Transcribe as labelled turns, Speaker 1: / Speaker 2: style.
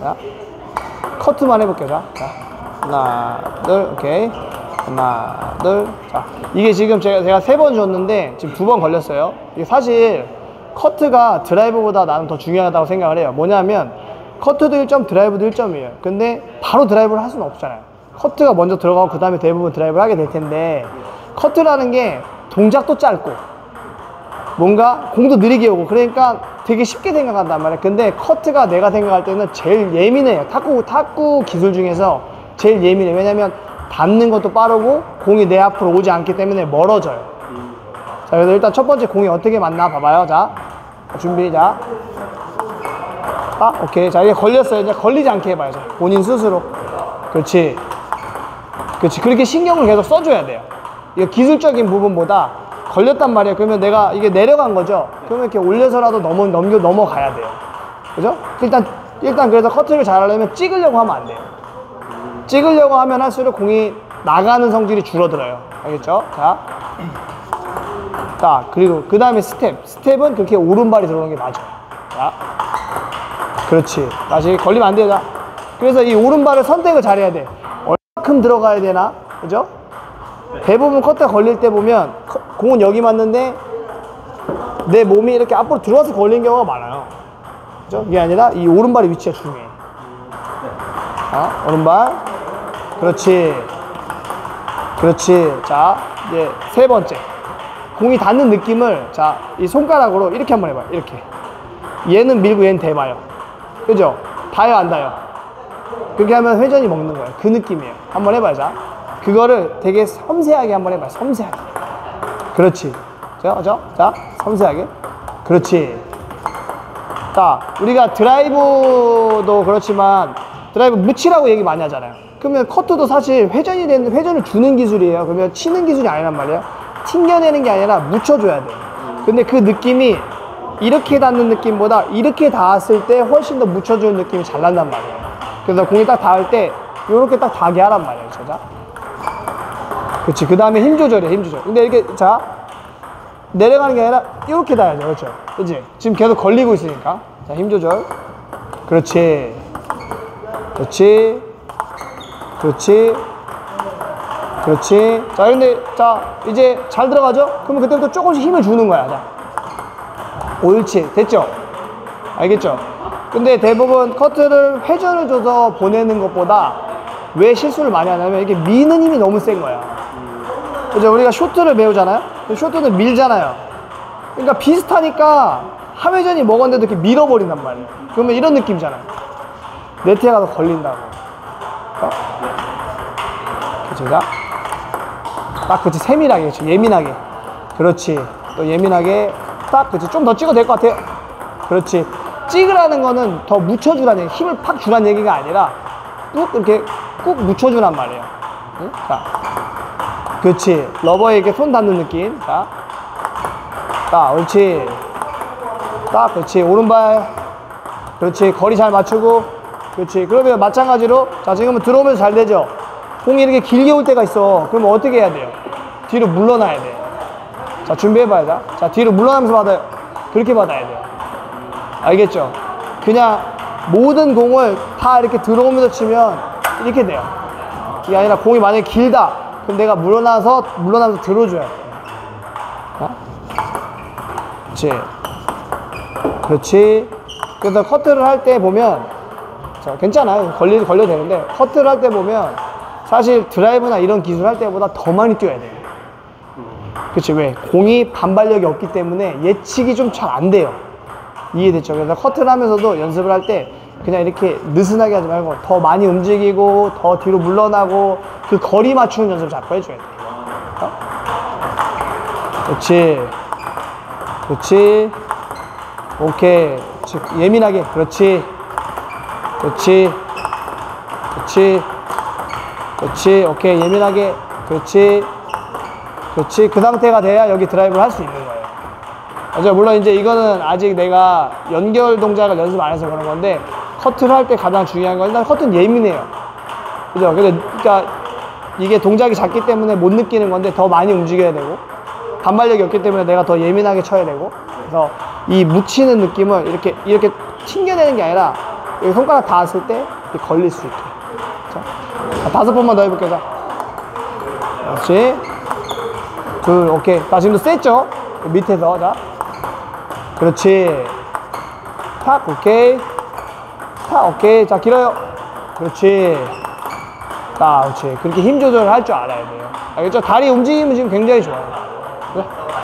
Speaker 1: 자, 커트만 해볼게요. 자, 자. 하나, 둘, 오케이. 하나, 둘. 자, 이게 지금 제가, 제가 세 번 줬는데 지금 두 번 걸렸어요. 이게 사실 커트가 드라이브보다 나는 더 중요하다고 생각을 해요. 뭐냐면 커트도 1점, 드라이브도 1점이에요. 근데 바로 드라이브를 할 수는 없잖아요. 커트가 먼저 들어가고 그 다음에 대부분 드라이브를 하게 될 텐데 커트라는 게 동작도 짧고 뭔가 공도 느리게 오고 그러니까 되게 쉽게 생각한단 말이야. 근데 커트가 내가 생각할 때는 제일 예민해요. 탁구 탁구 기술 중에서 제일 예민해. 왜냐면 닿는 것도 빠르고 공이 내 앞으로 오지 않기 때문에 멀어져요. 자, 그래서 일단 첫 번째 공이 어떻게 맞나 봐봐요. 자, 준비, 자. 아, 오케이. 자, 이게 걸렸어요. 이제 걸리지 않게 해봐요. 자, 본인 스스로. 그렇지. 그렇지. 그렇게 신경을 계속 써줘야 돼요. 이거 기술적인 부분보다 걸렸단 말이에요. 그러면 내가 이게 내려간 거죠. 그러면 이렇게 올려서라도 넘어, 넘겨, 넘어가야 돼요. 그죠? 일단, 일단 그래서 커트를 잘 하려면 찍으려고 하면 안 돼요. 찍으려고 하면 할수록 공이 나가는 성질이 줄어들어요. 알겠죠? 자. 자, 그리고 그 다음에 스텝. 스텝은 그렇게 오른발이 들어오는 게 맞아요. 자. 그렇지. 다시 걸리면 안 돼요. 자. 그래서 이 오른발을 선택을 잘해야 돼. 얼마큼 들어가야 되나? 그죠? 대부분 커트가 걸릴 때 보면 커- 공은 여기 맞는데 내 몸이 이렇게 앞으로 들어와서 걸린 경우가 많아요. 그죠? 이게 아니라 이 오른발의 위치가 중요해. 자, 오른발. 그렇지. 그렇지. 자, 이제 세 번째. 공이 닿는 느낌을 자, 이 손가락으로 이렇게 한번 해봐요. 이렇게. 얘는 밀고 얘는 대봐요. 그죠? 닿아요, 안 닿아요? 그렇게 하면 회전이 먹는 거예요. 그 느낌이에요. 한번 해봐요. 자. 그거를 되게 섬세하게 한번 해봐요. 섬세하게. 그렇지. 자, 자, 자, 섬세하게. 그렇지. 자, 우리가 드라이브도 그렇지만 드라이브 묻히라고 얘기 많이 하잖아요. 그러면 커트도 사실 회전이 되는 회전을 주는 기술이에요. 그러면 치는 기술이 아니란 말이에요. 튕겨내는 게 아니라 묻혀줘야 돼요. 근데 그 느낌이 이렇게 닿는 느낌보다 이렇게 닿았을 때 훨씬 더 묻혀주는 느낌이 잘 난단 말이에요. 그래서 공이 딱 닿을 때 이렇게 딱 닿게 하란 말이에요. 자, 그렇지. 그 다음에 힘 조절이에요. 힘 조절. 근데 이렇게 자 내려가는 게 아니라 이렇게 닿아야죠. 그렇죠. 그지? 지금 계속 걸리고 있으니까. 자, 힘 조절. 그렇지. 그렇지. 그렇지. 그렇지. 자, 근데, 자, 이제 잘 들어가죠? 그러면 그때부터 조금씩 힘을 주는 거야. 자. 옳지. 됐죠? 알겠죠? 근데 대부분 커트를 회전을 줘서 보내는 것보다 왜 실수를 많이 하냐면 이게 미는 힘이 너무 센 거야. 그죠? 우리가 쇼트를 배우잖아요? 쇼트는 밀잖아요. 그러니까 비슷하니까 하회전이 먹었는데도 이렇게 밀어버린단 말이에요. 그러면 이런 느낌이잖아요. 네트에 가서 걸린다고. 어? 자. 딱, 그치, 세밀하게, 그치, 예민하게. 그렇지. 또 예민하게. 딱, 그치. 좀더 찍어도 될 것 같아요. 그렇지. 찍으라는 거는 더 묻혀주라는 얘기, 힘을 팍 주라는 얘기가 아니라 꾹 이렇게 꾹 묻혀주란 말이에요. 응? 자. 그렇지. 러버에 이렇게 손 닿는 느낌. 자. 딱, 옳지. 딱, 그렇지. 오른발. 그렇지. 거리 잘 맞추고. 그렇지. 그러면 마찬가지로. 자, 지금은 들어오면서 잘 되죠? 공이 이렇게 길게 올 때가 있어. 그러면 어떻게 해야 돼요? 뒤로 물러나야 돼. 자, 준비해봐요. 자, 자 뒤로 물러나면서 받아요. 그렇게 받아야 돼요. 알겠죠? 그냥 모든 공을 다 이렇게 들어오면서 치면 이렇게 돼요. 이게 아니라 공이 만약에 길다. 그럼 내가 물러나서, 물러나면서 들어줘야 돼. 어? 그렇지. 그렇지. 그래서 커트를 할 때 보면, 자, 괜찮아요. 걸리, 걸려도 되는데, 커트를 할 때 보면, 사실 드라이브나 이런 기술 할 때보다 더 많이 뛰어야 돼요. 그치, 왜? 공이 반발력이 없기 때문에 예측이 좀 잘 안 돼요. 이해됐죠? 그래서 커트를 하면서도 연습을 할 때 그냥 이렇게 느슨하게 하지 말고 더 많이 움직이고 더 뒤로 물러나고 그 거리 맞추는 연습을 자꾸 해줘야 돼. 어? 그렇지. 그렇지. 오케이. 그렇지. 예민하게. 그렇지. 그렇지. 그렇지. 그렇지. 오케이. 예민하게. 그렇지. 그렇지. 그 상태가 돼야 여기 드라이브를 할 수 있는 거예요. 맞아요. 물론 이제 이거는 아직 내가 연결 동작을 연습 안 해서 그런 건데 커트를 할 때 가장 중요한 건 일단 커트는 예민해요. 그죠? 그러니까 이게 동작이 작기 때문에 못 느끼는 건데 더 많이 움직여야 되고 반발력이 없기 때문에 내가 더 예민하게 쳐야 되고 그래서 이 묻히는 느낌을 이렇게 이렇게 튕겨내는 게 아니라 여기 손가락 닿았을 때 걸릴 수 있게. 자, 자, 다섯 번만 더 해볼게요. 자. 그렇지. 둘, 오케이. 자, 지금도 셌죠? 밑에서, 자. 그렇지. 탁, 오케이. 탁, 오케이. 자, 길어요. 그렇지. 자, 그렇지. 그렇게 힘 조절을 할 줄 알아야 돼요. 알겠죠? 다리 움직임은 지금 굉장히 좋아요. 그래?